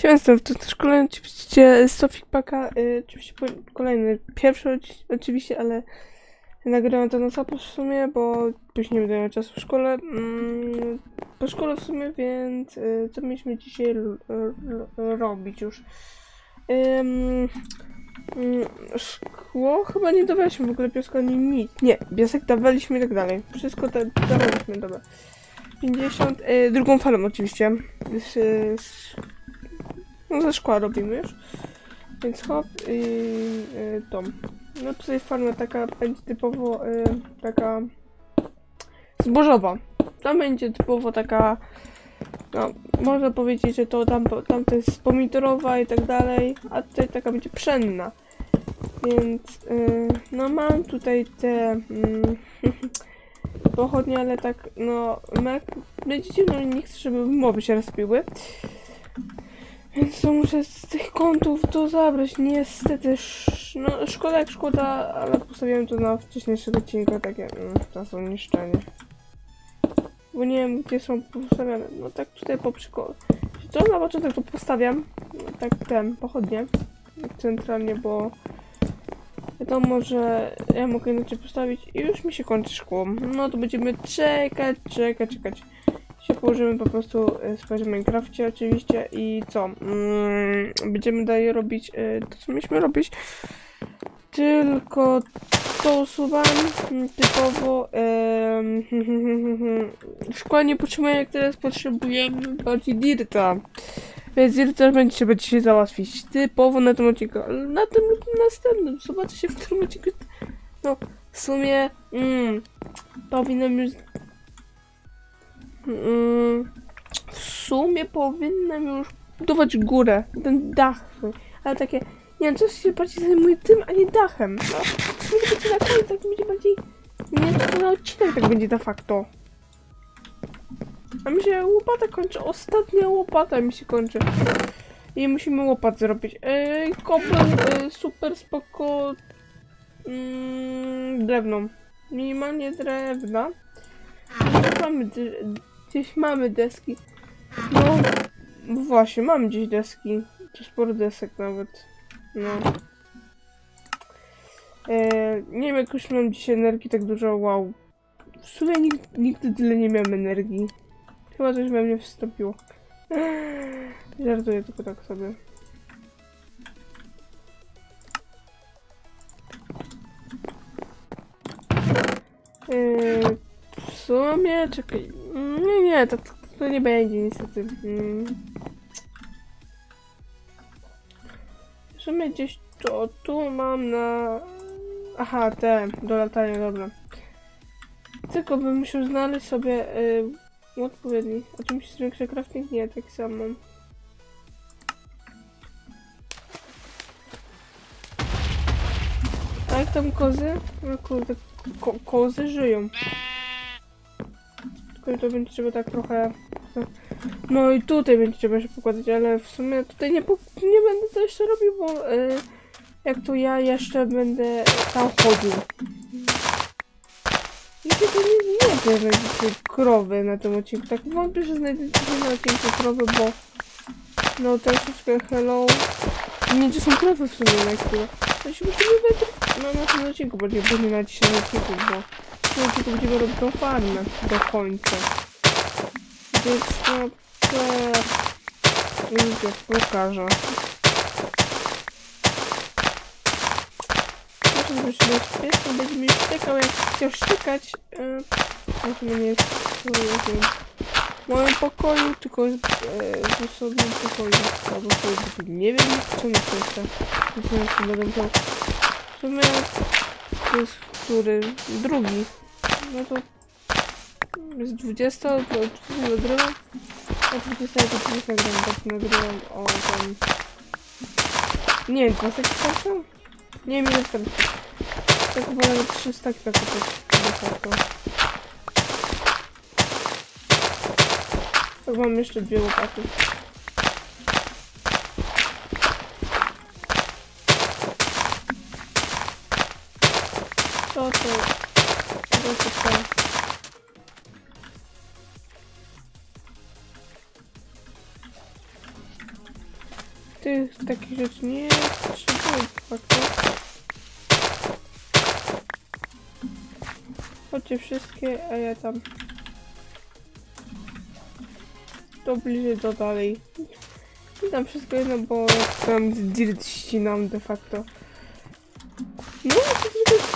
Siemstwo, w tym szkole oczywiście Sofik Paka, y, oczywiście kolejny, pierwszy oczywiście, ale nagrywam to na całość w sumie, bo później nie będę miał czasu w szkole, mm, po szkole w sumie, więc y, co mieliśmy dzisiaj robić już? Ym, mm, szkło chyba nie dawaliśmy w ogóle piesku ani nic, nie, piesek dawaliśmy i tak dalej, wszystko da dawaliśmy, dobra. 50, y, drugą falą oczywiście, z, no ze szkła robimy już. Więc hop i y, dom. No tutaj farma taka będzie typowo y, taka zbożowa. Tam będzie typowo taka no, można powiedzieć, że to tam, tam to jest pomidorowa i tak dalej, a tutaj taka będzie pszenna. Więc y, no mam tutaj te mm, pochodnie, ale tak no jak będziecie no nie chcę, żeby mowy się rozpiły. Więc to muszę z tych kątów to zabrać. Niestety, no szkoda jak szkoda, ale postawiłem to na wcześniejszego odcinka, takie mm, to są niszczenie. Bo nie wiem gdzie są postawione. No tak tutaj po przykładzie. To na początek to postawiam. No, tak ten, pochodnie. Centralnie, bo wiadomo, że ja mogę inaczej postawić i już mi się kończy szkło. No to będziemy czekać, czekać, czekać położymy po prostu e, spać w Minecrafcie oczywiście i co? Mm, będziemy dalej robić e, to, co mieliśmy robić. Tylko to usuwam mm, typowo em, szkła nie potrzebuję, jak teraz potrzebujemy bardziej dirta. Więc dirta będzie trzeba dzisiaj załatwić typowo na tym odcinku, na tym następnym. Zobaczycie w którym odcinku. No, w sumie mm, powinnam już w sumie powinnam już budować górę, ten dach, ale takie, nie wiem, coś się bardziej zajmuje tym, a nie dachem. No, będzie na koniec, tak będzie bardziej, nie na odcinek tak będzie de facto. A mi się łopata kończy, ostatnia łopata mi się kończy. I musimy łopat zrobić. Ej, kopę, e, super spoko, mm, drewną. Minimalnie drewna. Mamy gdzieś mamy deski. No, no właśnie, mamy gdzieś deski. To sporo desek nawet. No. E, nie wiem, jak już mam dzisiaj energii tak dużo, wow. W sumie nigdy, nigdy tyle nie miałem energii. Chyba coś we mnie wstąpiło. Żartuję tylko tak sobie. Yy, w sumie, czekaj. Nie, nie, to, to nie będzie niestety. Mm. Sumie gdzieś to tu mam na... Aha, te, do latania, dobra. Tylko bym musiał znaleźć sobie y, odpowiedni. A czy mi się crafting? Nie, tak samo. A jak tam kozy? No kurde, ko kozy żyją. To będzie trzeba tak trochę... No i tutaj będzie trzeba się pokładać, ale w sumie tutaj nie, nie będę to jeszcze robił, bo y, jak to ja jeszcze będę tam chodził. I to nie, wiem, znajdziecie krowy na tym odcinku. Tak wątpię, że znajdziecie na odcinku krowy, bo no troszeczkę hello. Nie, gdzie są krowy w sumie na chwilę. To się no, na tym odcinku, bardziej później na dzisiejszym odcinku, bo w tym odcinku będziemy robić tą farmę do końca. Więc no, to... Widzicie, pokażę. Proszę, żebyśmy śpiesznie będziemy szczekał, jak chciał szczekać. Yy, chyba nie jest nie w moim pokoju, tylko yy, w osobnym pokoju. Albo sobie nie wiem, czemu to jeszcze. Myślałem, że będę musiał... Sumie to jest który? Drugi. No to jest 20, to 20 nagrywam. A 20 to 30 nagrywam, tak nagrywam o tam... Nie wiem, 20 czasem? Nie wiem ile tam. Tak chyba nawet 300 tak facto. Tak mam jeszcze dwie łopaty. Co to? Co to tam? tych takich rzeczy nie potrzebuję facto. Chodźcie wszystkie, a ja tam. To bliżej do dalej. I tam wszystko jedno, bo tam dirt ścinam de facto.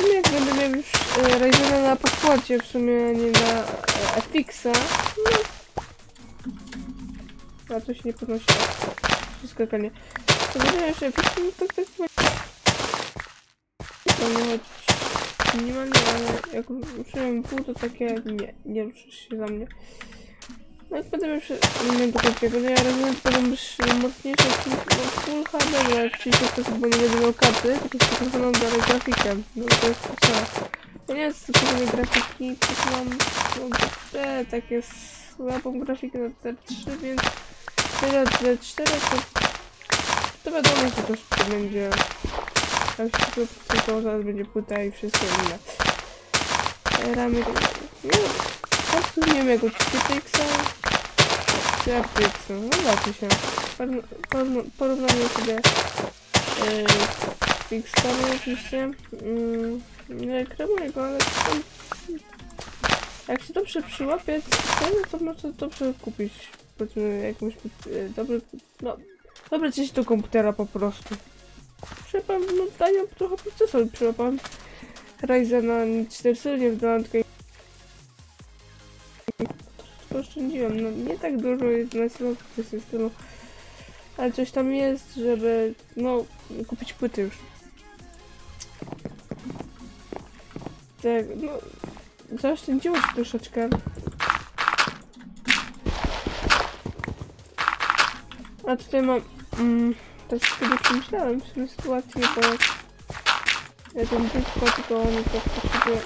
Sumie jak będę miał już e, Ryzena na pokładzie, w sumie nie na e, FX-a, no. A to się nie podnosi. Wszystko kanie. To będę jeszcze FX, no to tak to nie chodzić minimalnie, ale jak ruszyłem pół, to takie nie, nie ruszysz się za mnie. No i potem już nie do końca, no ja rozumiem, że będą już mocniejsze full HD, że 30 sposób, bo nie będę miał karty, tylko jest pokazaną dalej grafikę. No to jest to Ja no nie wiem, co grafiki, też mam no, te, takie słabą grafikę na T3, więc tyle T4 to, to wiadomo, że to szybko będzie. Tak szybko, to zaraz będzie płyta i wszystko inne. Ramy, nie wiem, po prostu nie wiem, jak od 4 ja piksel, no zobaczy się. Porównanie sobie yy, z oczywiście. Mm, nie kremuję go, ale jak się dobrze przyłapie, to, no to można dobrze kupić. Powiedzmy jakąś yy, dobry, no, dobre coś do komputera po prostu. Przypam, no dają trochę procesor, przyłapałem Ryzena 4 nie w dodatku Oszczędziłem, no nie tak dużo jest na środku systemu, ale coś tam jest, żeby, no, kupić płyty już. Tak, no, zaoszczędziło się troszeczkę. A tutaj mam, mm, tak sobie przemyślałem w sumie sytuację, bo ja ten tylko, tylko oni to potrzebują.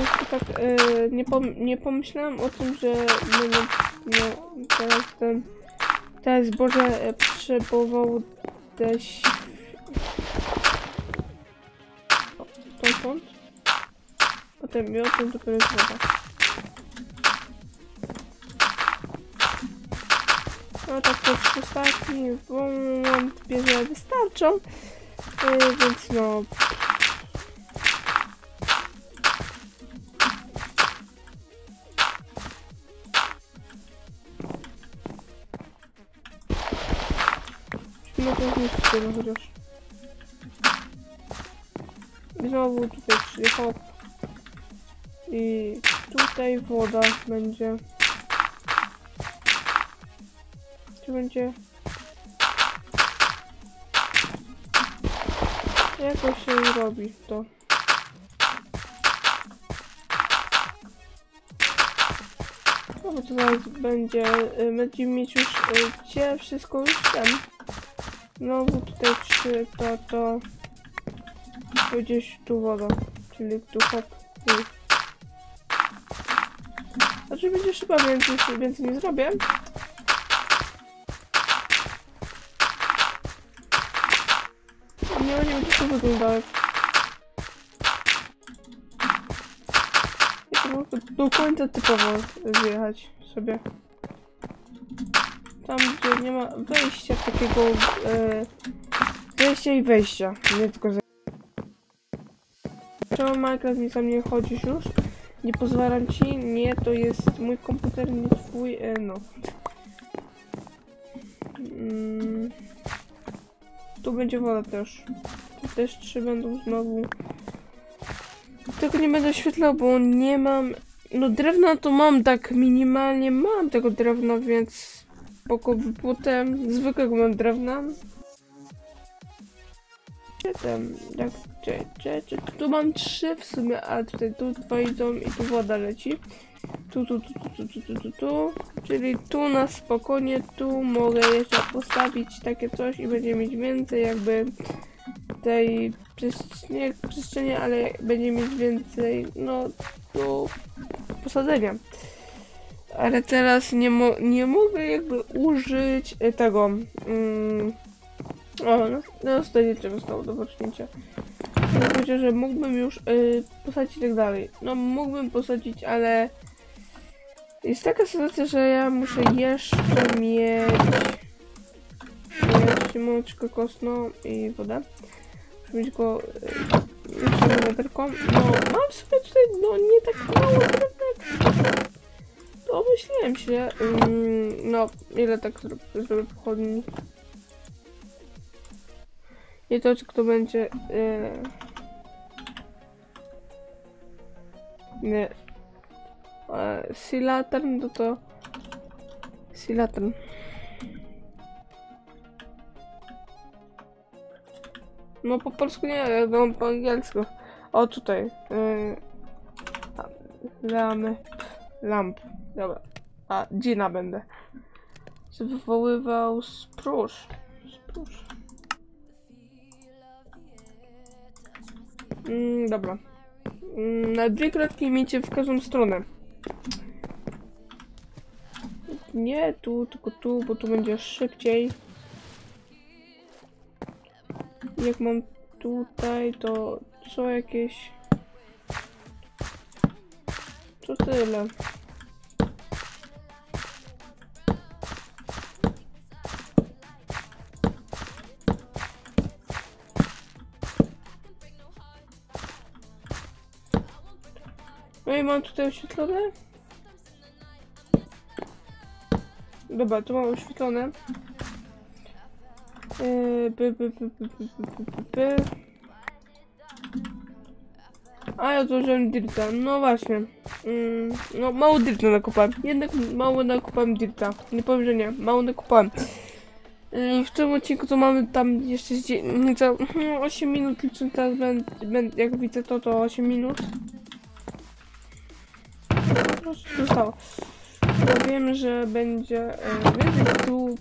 Jeszcze tak e, nie, pom nie pomyślałam o tym, że będę no, teraz ten te zboże e, potrzebował też to stąd. Potem miód, potem dopiero jest woda. No tak to ostatni wątpię, że wystarczą. Yy, więc no. Musimy to zniszczyć tego chociaż. I znowu tutaj czyli hop. I tutaj woda będzie. Czy będzie... Jakoś się robi to. No bo to będzie... y, Będziemy mieć już y, gdzie wszystko już ten. Znowu tutaj trzy, to, to... Gdzieś tu woda, czyli tu hop i... Znaczy będzie chyba więcej, więcej nie zrobię. Nie, nie będzie to wyglądało. Ja to do końca typowo zjechać sobie. Tam, gdzie nie ma wejścia takiego... E, wejścia i wejścia, nie tylko za... Czemu Minecraft mi tam nie chodzisz już? Nie pozwalam ci? Nie, to jest mój komputer, nie twój, e, no. Mm. Tu będzie woda też. Tu też trzy będą znowu. Tego nie będę oświetlał, bo nie mam... No drewna to mam tak minimalnie, mam tego drewna, więc spoko potem zwykłego mam drewna. Siedem, jak, cze, cze, cze, tu mam trzy w sumie, ale tutaj tu dwa idą i tu woda leci. Tu, tu, tu, tu, tu, tu, tu, tu, tu. Czyli tu na spokojnie, tu mogę jeszcze postawić takie coś i będzie mieć więcej jakby tej przestrzeni, przestrzeni, ale będzie mieć więcej, no, tu posadzenia. Ale teraz nie, mo nie mogę jakby użyć e, tego. Mm, o, no, no ostatnie drzewo zostało do pocznięcia. Powiedział, że mógłbym już y, posadzić i tak dalej. No mógłbym posadzić, ale Jest taka sytuacja, że ja muszę jeszcze mieć jeszcze mączkę kostną i wodę. Muszę mieć go y, jeszcze wiaderko. No, mam sobie tutaj, no nie tak mało drewnek. Domyśliłem się. Ym, no, ile tak zro zrobię pochodni. I to, czy kto będzie... Yy... Nie. E, Silatrn to. Silatrn. No po polsku nie, no po angielsku. O tutaj. Yy... Lamy. Lamp. Dobra. A, Gina będę. Że wywoływał spróż. Spróż. Mm, dobra. Mm, na dwie kratki miejcie w każdą stronę. Nie tu, tylko tu, bo tu będzie szybciej. Jak mam tutaj, to co jakieś... To tyle. mam tutaj oświetlone? Dobra, tu mam oświetlone. Yy, by, by, by, by, by, by, by. A ja złożyłem dirta. No właśnie. Mm, no mało dirta nakupałem. Jednak mało nakupałem dirta. Nie powiem, że nie. Mało nakupałem. Yy, w tym odcinku to mamy tam jeszcze 8 minut licząc teraz, jak widzę to to 8 minut. Proszę, zostało. Ja wiem, że będzie więcej tytułów,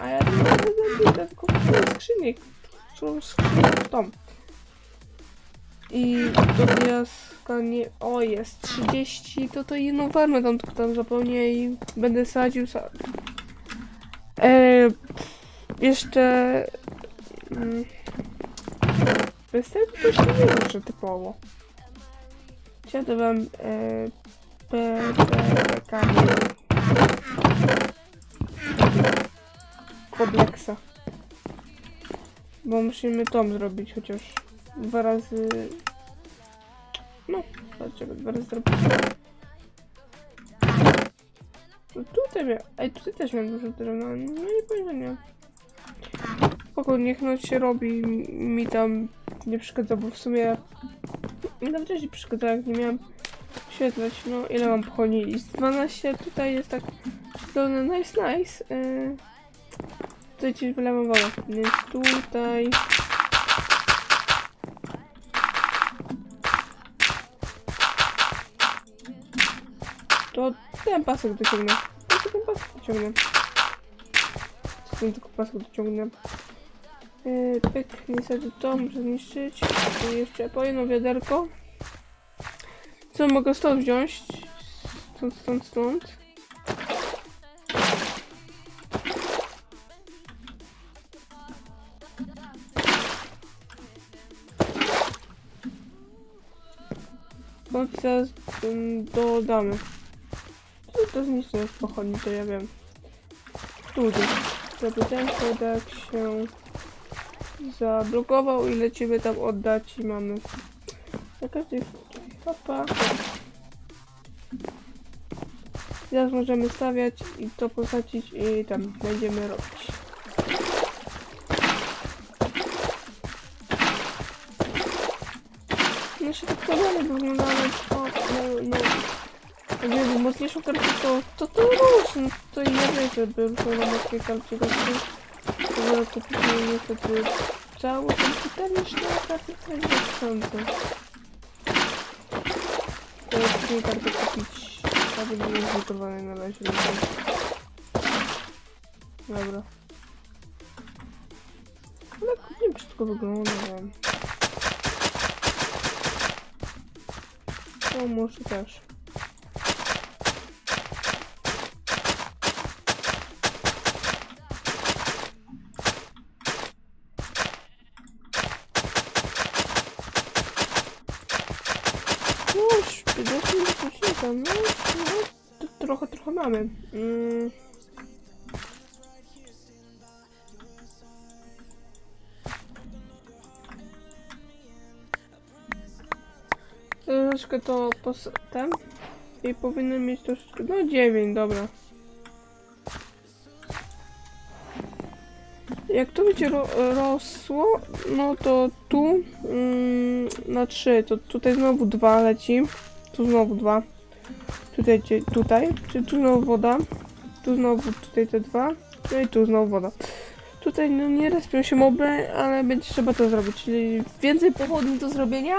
a ja mogę zrobić tylko skrzynię, którą skrzynię w tą. I do wioska nie... O, jest 30, to to jedną farmę tam, tam zapełnię i będę sadził sa... E, jeszcze... Mm, bez tego to się nie ruszę typowo. Siadę wam... E, kamień. Kompleksa. Bo musimy tom zrobić chociaż dwa razy. No, dlaczego dwa razy zrobić? No tutaj miał. Ej, tutaj też miałem dużo drewna. No że nie. Spoko, niech noc się robi. Mi tam nie przeszkadza, bo w sumie mi tam też nie przeszkadza, jak nie miałem świetlać. No, ile mam pochodni? Z 12 tutaj jest tak pełne nice, nice. Yy, tutaj ci wodę. Więc tutaj. To ten pasek dociągnę. To ten pasek dociągnę. Ten tylko pasek dociągnę. Yy, pyk, niestety to muszę zniszczyć. I jeszcze po jedno wiaderko. Co mogę stąd wziąć? Stąd, stąd, stąd. Stąd teraz um, dodamy. To, to zniszczę w pochodni, to ja wiem. Tu gdzieś. Ten kodak się zablokował i lecimy tam oddać i mamy na każdej Papa. Teraz możemy stawiać i to posadzić i tam będziemy robić. No się tak podobnie wygląda, ale to, no, no, jakby był mocniejszą kartę, to, to to rusz, no to ja wiem, żeby ruszył na mocnej karcie gości. To kupić niestety cały komputer już na kartę 4000 tak, takiej karty kupić. Karty były zlutowane na razie. Dobra. Ale nie wszystko wygląda. O, muszę też. No, no, trochę, trochę mamy. Mm. Troszeczkę to potem. I powinno mieć troszeczkę. No 9, dobra. Jak to będzie ro rosło, no to tu mm, na 3, to tutaj znowu 2 leci. Tu znowu 2. Tutaj, tutaj, czyli tu znowu woda. Tu znowu tutaj te dwa. No i tu znowu woda. Tutaj no nie respią się moby, ale będzie trzeba to zrobić, czyli więcej pochodni do zrobienia.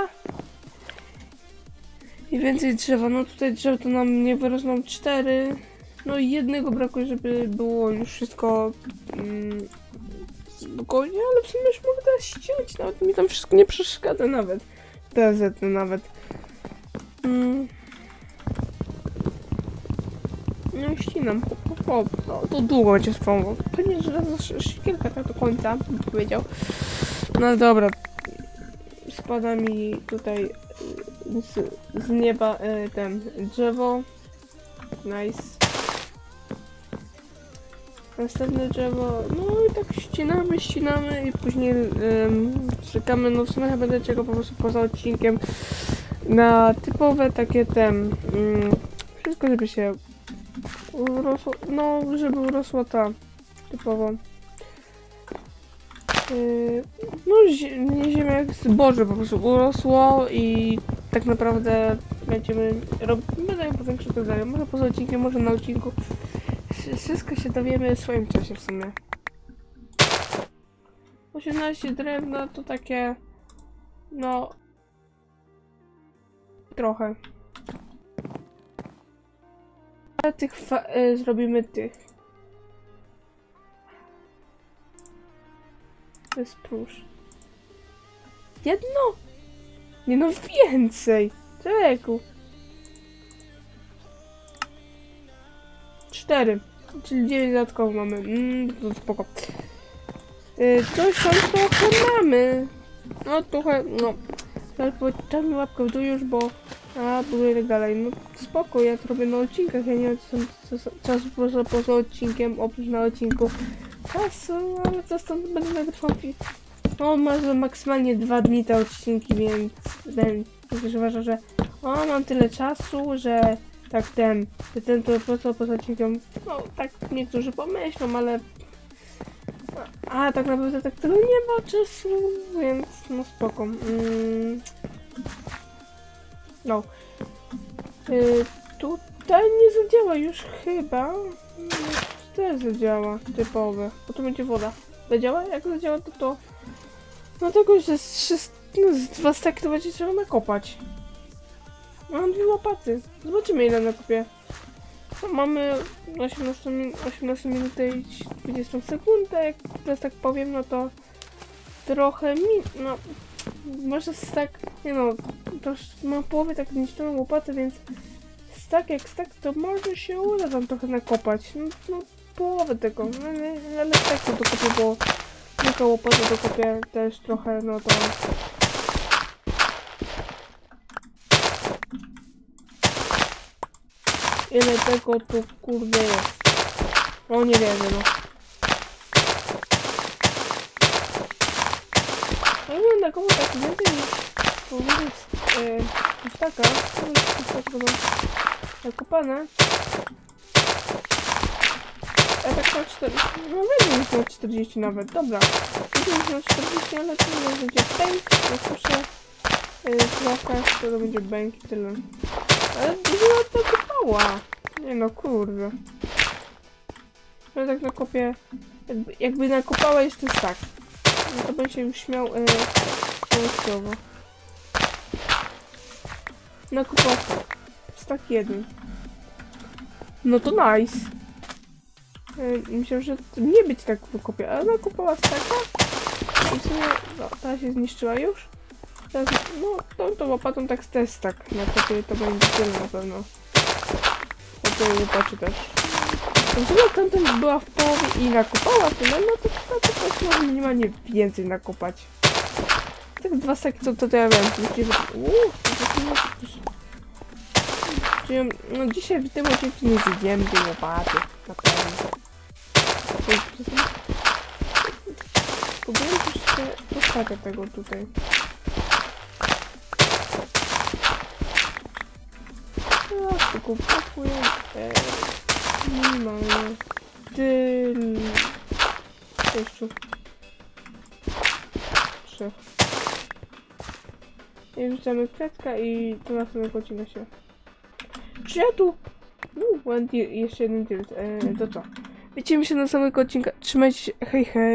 I więcej drzewa. No tutaj drzew to nam nie wyrosną cztery. No i jednego brakuje, żeby było już wszystko mm, spokojnie, ale w sumie już mogę teraz ściąć. Nawet mi tam wszystko nie przeszkadza nawet. Te zety nawet. Mm. No ścinam, hop, hop, hop. No to długo będzie trwało. Pewnie, że raz kilka tak do końca, bym powiedział. No dobra. Spada mi tutaj y, z, z nieba y, ten drzewo. Nice. Następne drzewo, no i tak ścinamy, ścinamy i później ym, czekamy, no w sumie chyba będę czekał po prostu poza odcinkiem na typowe takie ten, wszystko żeby się no żeby urosła ta typowo. Yy, no zie- nie ziemia jak zboże po prostu urosło i tak naprawdę będziemy robić, będę ją powiększać tak może poza odcinkiem, może na odcinku. Wsz- Wszystko się dowiemy w swoim czasie w sumie. 18 drewna to takie, no, trochę. Tych y, zrobimy tych. To jest plusz. Jedno? Nie no, więcej! Człowieku. Cztery. Czyli dziewięć dodatkowo mamy. Mm, to spoko. Coś tam trochę mamy. No trochę, no. Ale mi łapkę w dół już, bo... A, były tak dalej. No spoko, ja to robię na odcinkach. Ja nie mam czasu, poza, poza odcinkiem, oprócz na odcinku czasu, ale co stąd będę nagrywał No, za maksymalnie dwa dni te odcinki, więc będę uważam, że o, mam tyle czasu, że tak ten, ten to po co poza odcinkiem, no tak niektórzy pomyślą, ale a tak naprawdę tak tego nie ma czasu, więc no spoko. Mm. No. Y, tutaj nie zadziała już chyba. Mm, Też zadziała, typowe. Bo to będzie woda. Zadziała? Jak zadziała to to... No tego, że z, no, z dwa staki to będzie trzeba nakopać. Mam dwie łopaty. Zobaczymy ile nakopię. No, mamy 18, min 18 minut i 20 sekund, a jak teraz tak powiem, no to trochę mi... no... Może stak... nie no, to mam połowę tak zniszczoną łopatę, więc stak jak stak, to może się uda tam trochę nakopać. No, no połowę tego, no, ale, ale tak to dokopię, bo tylko łopatę dokopię też trochę, no to... Ile tego tu kurde jest? O nie wiem, no. Wygląda komu tak więcej niż powinien e, niż taka. No już tak będą zakopane. Ja tak na 40, no więcej niż na 40 nawet, dobra. Więcej niż na 40, ale to nie będzie pęk, ja słyszę e, trochę, to będzie bęk i tyle. Ale dużo to kopała. Nie no, kurde. Ja tak nakopię, jakby, jakby nakopała jeszcze tak. No to się już śmiał e, całościowo. Nakopała tak. Stak jeden. No to nice. E, myślałem, że to nie być tak wykopia, ale nakopała staka. I w sumie, no, ta się zniszczyła już. Teraz, no, tą, tą łopatą tak też tak nakopię, to będzie tyle na pewno. O tej łopacie też. Gdyby tamten była w połowie i nakopała tyle, no to ta to może minimalnie więcej nakopać. Tak dwa staki to, to, ja wiem. Myślę, że... Uuu, Czyli, no dzisiaj w tym odcinku nie zjedziemy tej łopaty. Na pewno. Próbuję troszkę postawię tego tutaj. No, tylko pakuję. E, minimalnie. Tyl... Sześciu. Trzech. I wrzucamy kwiatka i to następnego odcinka się. Czy ja tu... Uuu, jeszcze jeden tilt. E, to co? Widzimy się na samego odcinka. Trzymajcie się. Hej, hej.